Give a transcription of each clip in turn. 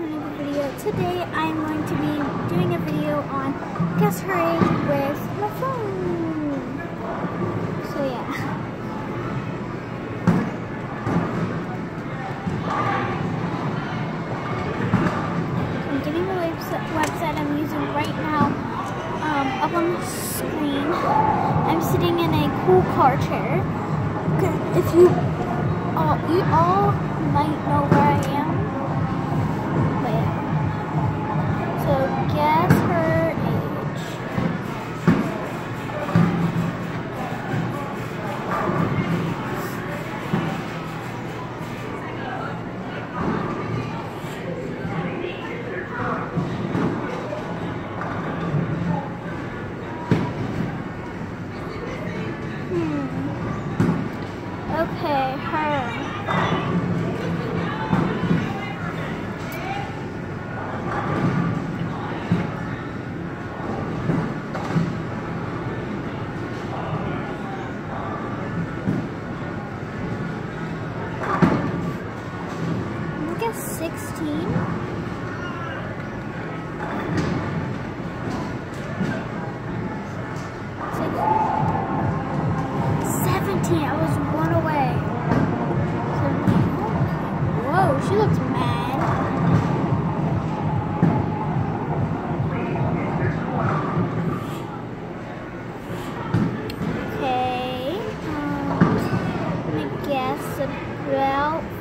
to another video. Today I'm going to be doing a video on guess her with my phone. So yeah. I'm getting the website, I'm using right now um, up on the screen. I'm sitting in a cool car chair. If you all, you all might know where I am. Fifteen.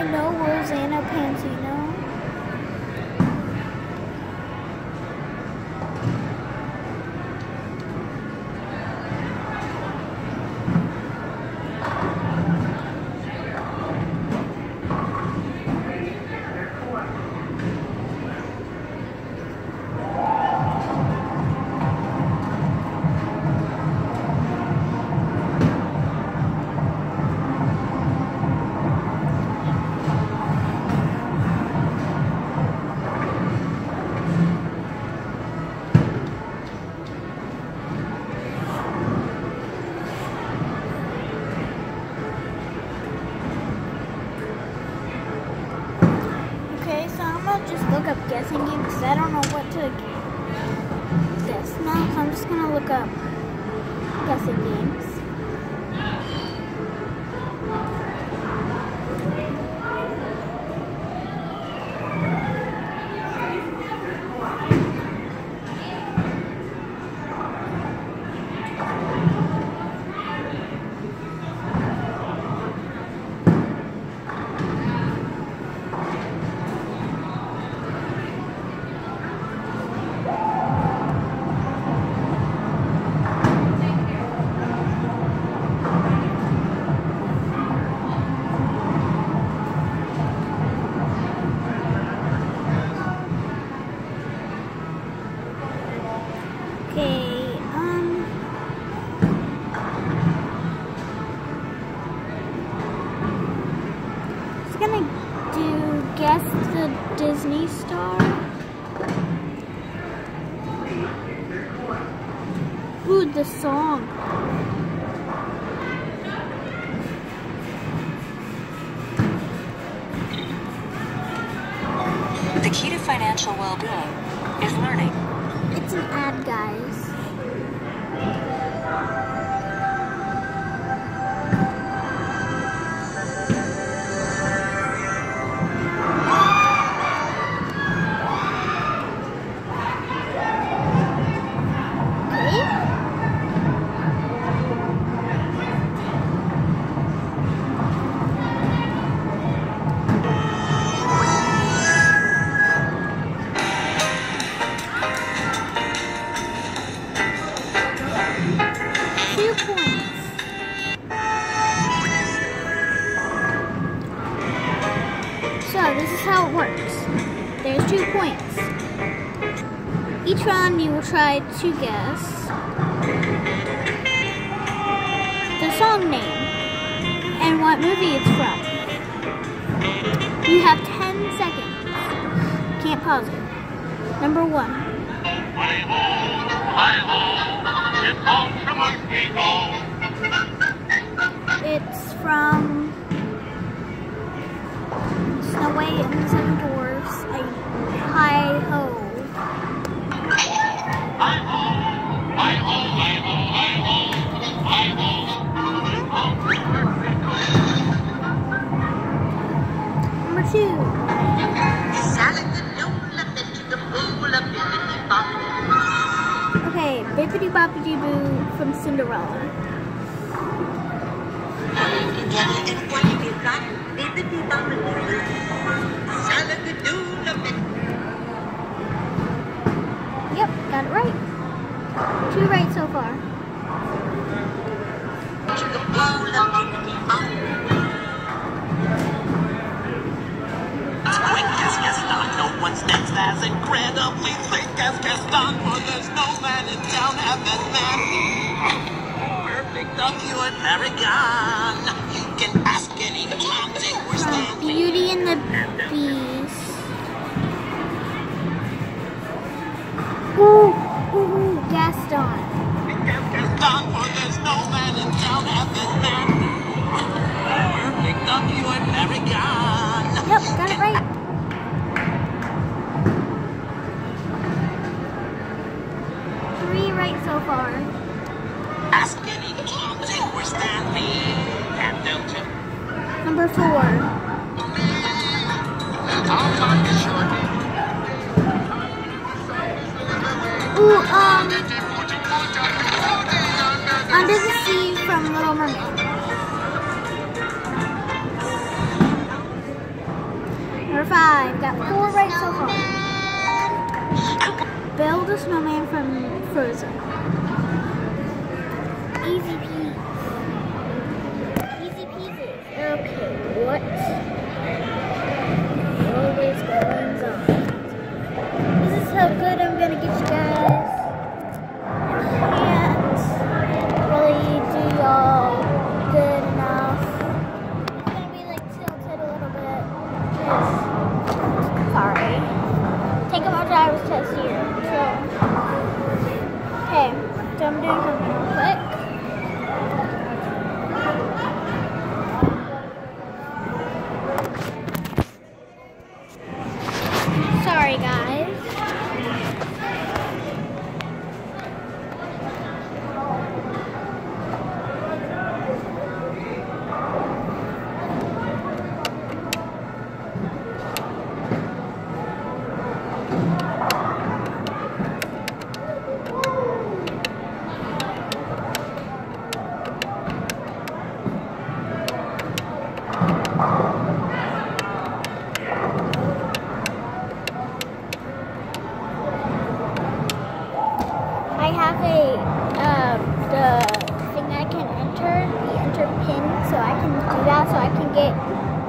I know guessing games because I don't know what to guess now. So I'm just gonna look up guessing games. To guess the song name and what movie it's from. You have 10 seconds. Can't pause it. Number one. It's from Snow White and the Seven Dwarfs. I, hi ho. Bibbidi Bobbidi Boo from Cinderella. Yep, got it right. Two right so far. Quick as Gaston, no one stands as incredibly thick as Gaston, it down at that man. Perfect. You can ask any standing. Beauty and the Beast. Ooh, ooh, Gaston. Gaston, for there's no man in town at this. Perfect. number four. Ooh, um, Under the Sea from Little Mermaid. Number five, got four right so far. Build a snowman from Frozen. Click.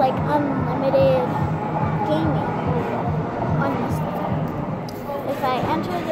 like unlimited gaming on this. If I enter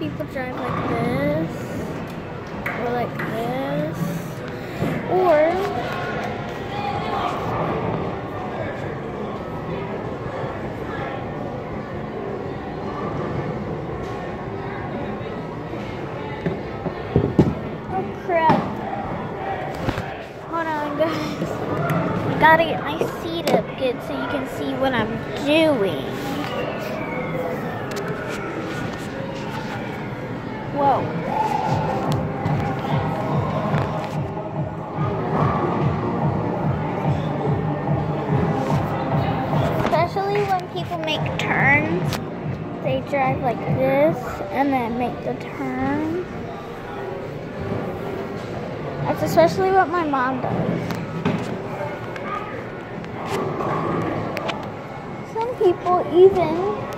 people drive like this, or like That's especially what my mom does. Some people even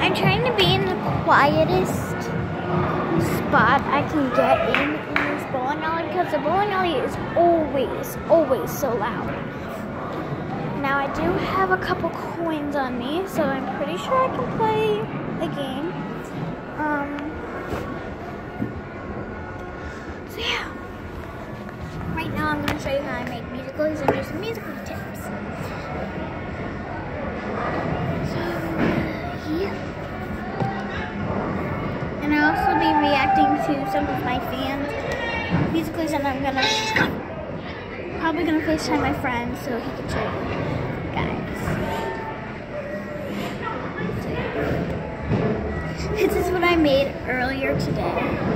I'm trying to be in the quietest spot I can get in in this bowling alley because the bowling alley is always, always so loud. Now, I do have a couple coins on me, so I'm pretty sure I can play a game. Um, so yeah. Right now, I'm going to show you how I make musicals some of my fans' musicals, and I'm gonna probably gonna FaceTime my friend so he can show you guys. This is what I made earlier today.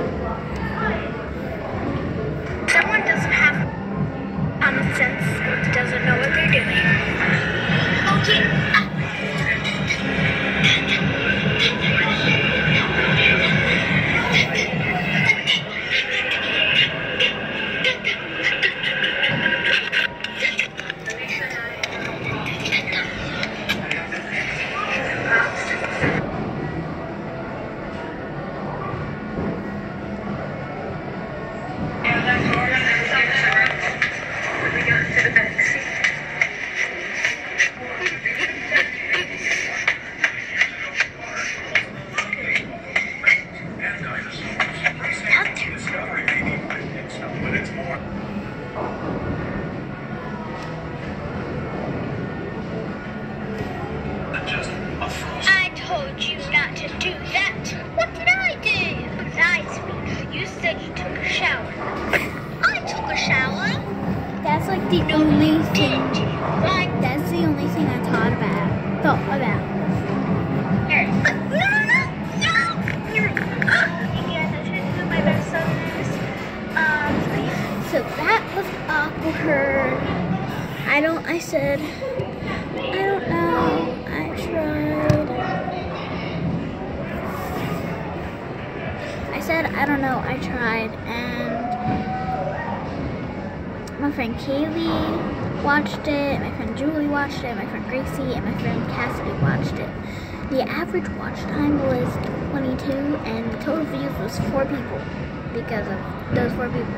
The average watch time was 22, and the total views was four people because of those four people.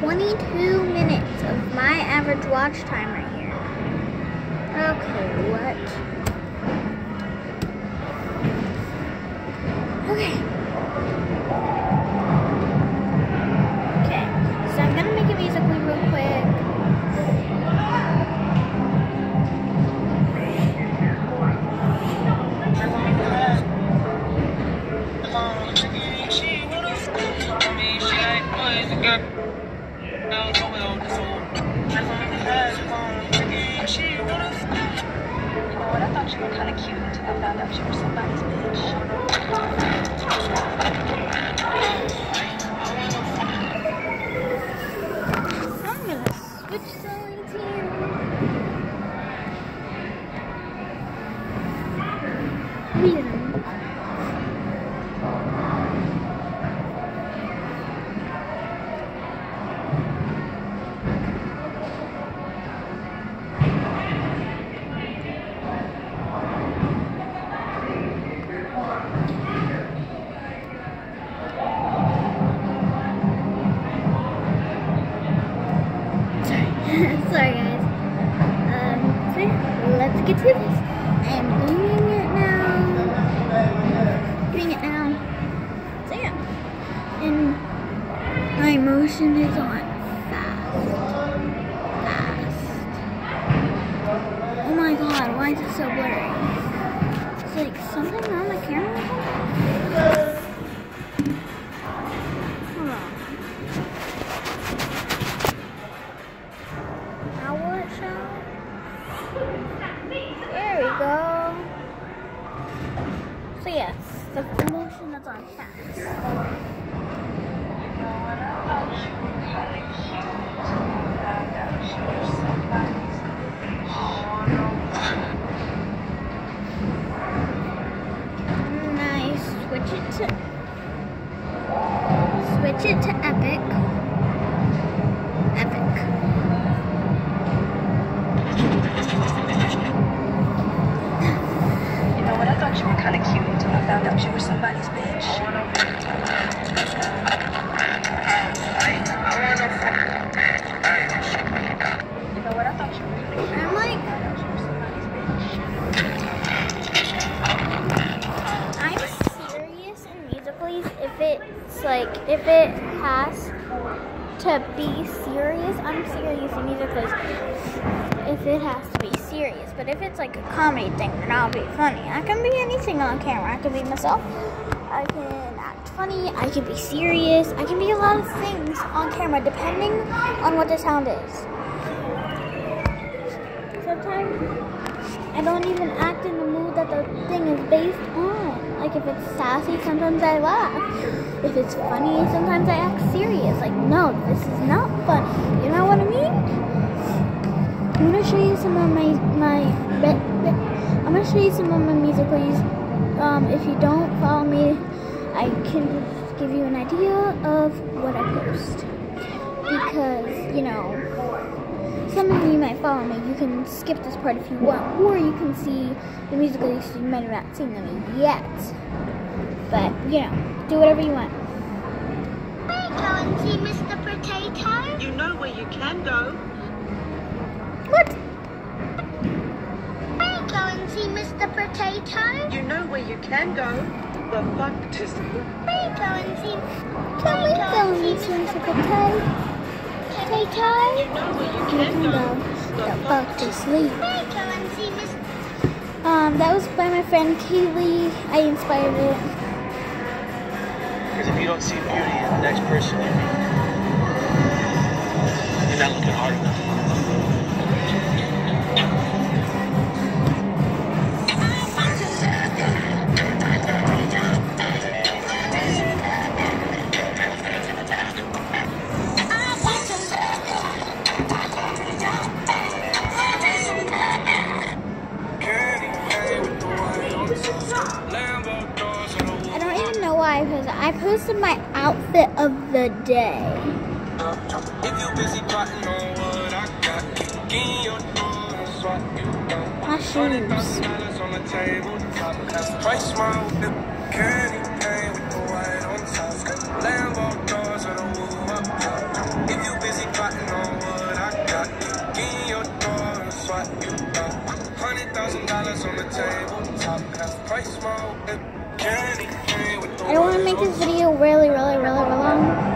22 minutes of my average watch time right here. Okay, what? Okay. You were kind of cute. I found out you were somebody's my motion is on fast. Fast. Oh my god, why is it so blurry? It's like something on the camera? Hold on. Now it show? There we go. So yes, the motion is on fast. Comedy thing, then I'll be funny. I can be anything on camera. I can be myself. I can act funny. I can be serious. I can be a lot of things on camera depending on what the sound is. Sometimes I don't even act in the mood that the thing is based on. Like if it's sassy, sometimes I laugh. If it's funny, sometimes I act serious. Like, no, this is not funny. You know what I mean? I'm gonna show you some of my my. Be, be, I'm gonna show you some of my musicals. Um, if you don't follow me, I can give you an idea of what I post because you know some of you might follow me. You can skip this part if you want, or you can see the musicals. You might have not seen them yet, but you know, do whatever you want. Go and see Mr. Potato. You know where you can go. What? Go and see Mr. Potato. You know where you can go. The fuck to Go and see. Can we go and see Mr. Potato? Potato? You know where you You can can go. go the fuck to sleep. Go and see Mr. Um, that was by my friend Kaylee. I inspired it. Because if you don't see beauty in the next person, you're not looking hard enough. I got, in your door and swat you down. Hundred thousand dollars on the table, top price my. Candy the I don't want to make this video really, really, really, really long.